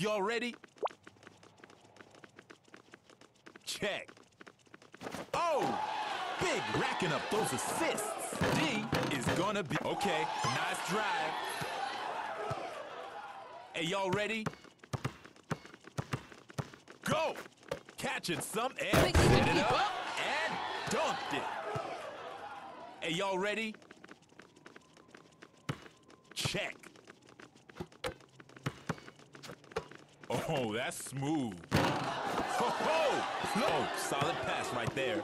Y'all ready? Check. Oh! Big racking up those assists. D is gonna be... Okay, nice drive. Hey, y'all ready? Go! Catching some air, set it up, up? and dunked it. Hey, y'all ready? Check. Oh, that's smooth. Ho ho! Oh, solid pass right there.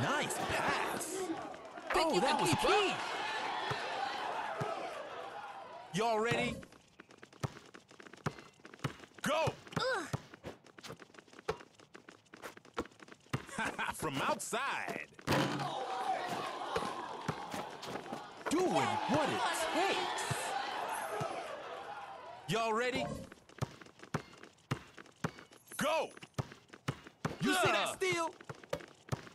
Nice pass. Think oh, you that was key. Y'all ready? Go! From outside. Doing what it takes. Y'all ready? Go! You see that steal?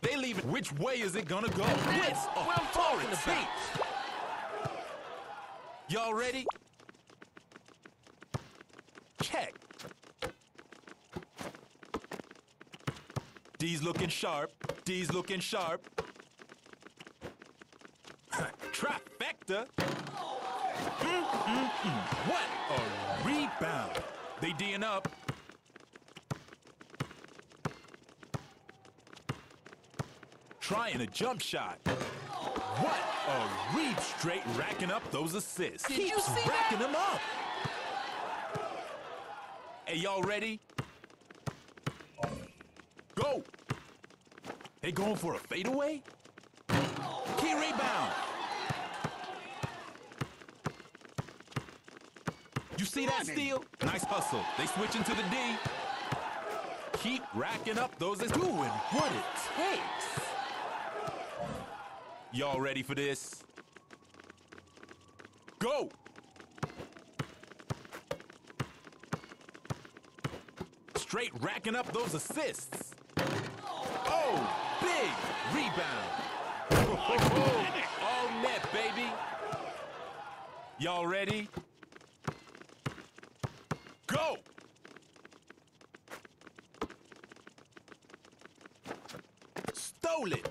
They leave it. Which way is it gonna go? That's With what I'm talking. Y'all ready? Check. D's looking sharp. D's looking sharp. Trifecta. What a rebound. They D'ing up. Trying a jump shot. What a read straight racking up those assists. Did Keeps see that? racking them up. Hey, y'all ready? Go! They going for a fadeaway? Key rebound! See that steal? Nice hustle. They switch into the D. Keep racking up those is doing what it takes. Y'all ready for this? Go! Straight racking up those assists. Oh, big rebound. All net, baby. Y'all ready? Go! Stole it.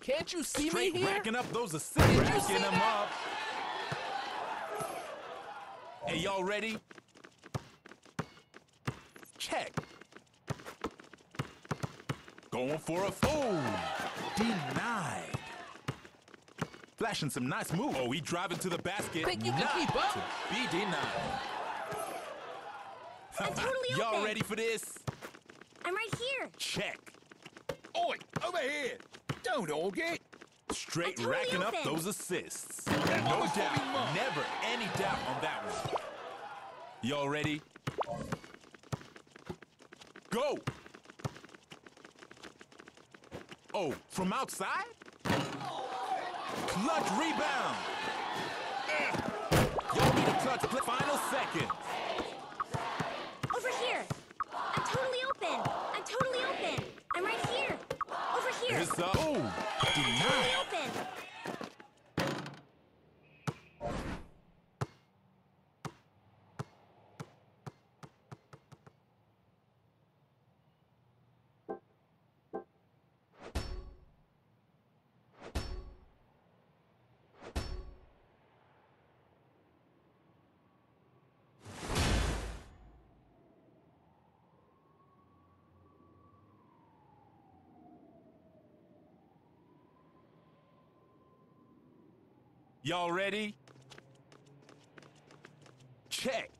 Can't you see Straight me here? racking up those assists. you Racking see them that? up. Hey, y'all ready? Check. Going for a fool. Denied. Flashing some nice move. Oh, he driving to the basket. Think you can keep up? To be denied. I'm totally Y'all ready for this? I'm right here. Check. Oi, over here! Don't all get. Straight I'm racking up open. those assists. No doubt. Never any doubt on that one. Y'all ready? Go! Oh, from outside? Clutch rebound! Y'all need a clutch play. Final Y'all ready? Check.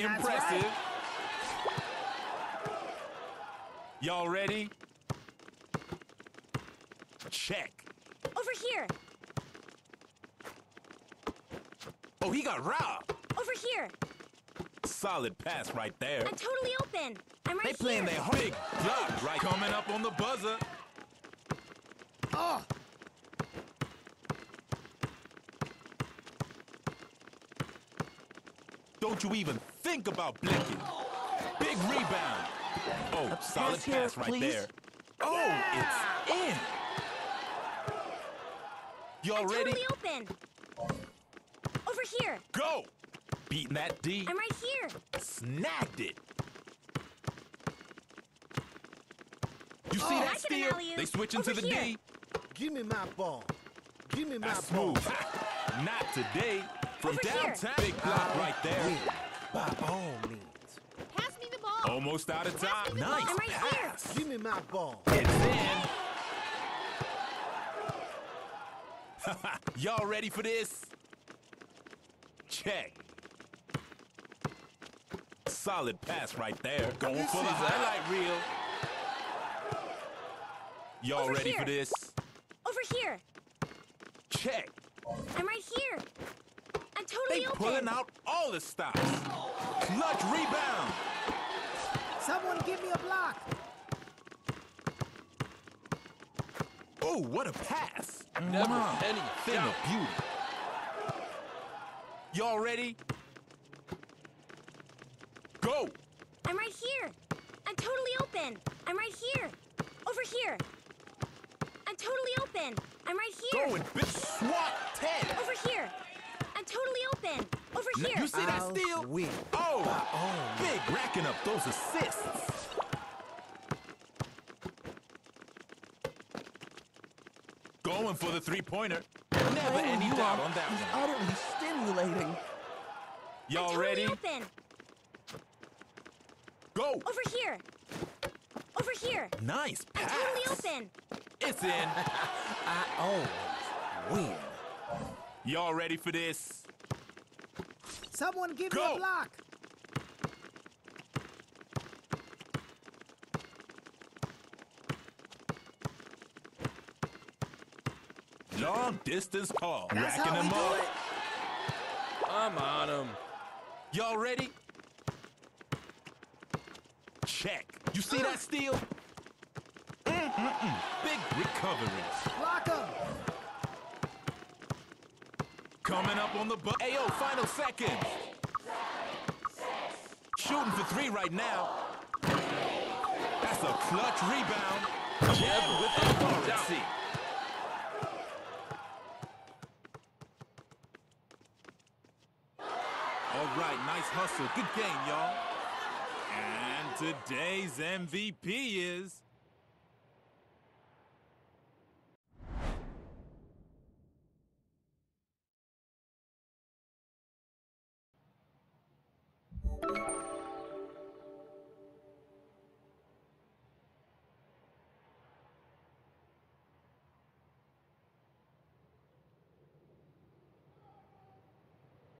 Impressive. Y'all ready? Check. Over here. Oh, he got robbed. Over here. Solid pass right there. I'm totally open. I'm right They playing their big block right coming up on the buzzer. Ah! Don't you even think about blinking. Big rebound. Oh, solid pass here, pass right please. there. Oh, it's in. Y'all ready? totally open. Over here. Go. Beating that D. I'm right here. Snagged it. You see Oh, that I steal? They switch into the here. D. Give me my ball. Give me my That's ball. smooth. Ha. Not today. From Over here. downtown. Big block right there. Win, by all means. Pass me the ball. Almost out of time. me the ball. Nice I'm right here. pass. Give me my ball. It's in. Y'all ready for this? Check. Solid pass right there. Going This for the is a- highlight reel. Y'all Over ready here. for this? Over here. Check. I'm right here. I'm They totally open. pulling out all the stops. Clutch rebound. Someone give me a block. Oh, what a pass. Never Mwah. any Thing doubt. of beauty. Y'all ready? Go. I'm right here. I'm totally open. I'm right here. Over here. I'm totally open. I'm right here. Going big swat 10. Over here. I'm totally open. Over N- here. You see that I'll steal? win. Oh, By all means. big racking up those assists. Going for the three-pointer. Never any doubt on that He's one. utterly stimulating. Y'all totally ready? open. Go. Over here. Over here. Nice I'm pass. totally open. It's in. I always win. Y'all ready for this? Someone give Go. me a block. Long distance call. That's Racking how them up. it. I'm on him. Y'all ready? Check. You see that steal? Big recovery. Block him. Coming up on the bu- Ayo, final seconds. Shooting for three right now. That's a clutch rebound. Jab with authority. All right, nice hustle. Good game, y'all. And today's MVP is